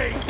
way!